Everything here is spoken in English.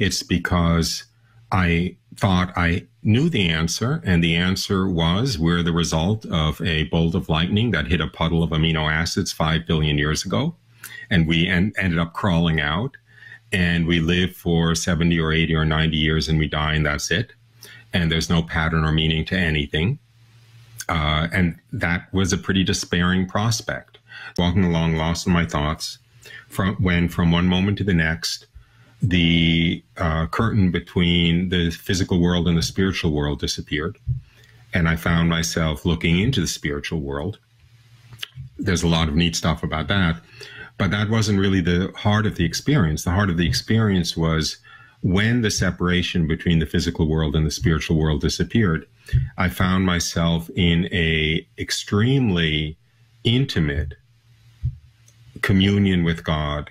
It's because I thought I knew the answer, and the answer was we're the result of a bolt of lightning that hit a puddle of amino acids five billion years ago, and we en- ended up crawling out, and we live for 70 or 80 or 90 years, and we die, and that's it. And there's no pattern or meaning to anything. Uh, and that was a pretty despairing prospect. Walking along, lost in my thoughts, from when from one moment to the next, the uh, curtain between the physical world and the spiritual world disappeared. And I found myself looking into the spiritual world. There's a lot of neat stuff about that. But that wasn't really the heart of the experience. The heart of the experience was when the separation between the physical world and the spiritual world disappeared, I found myself in a extremely intimate communion with God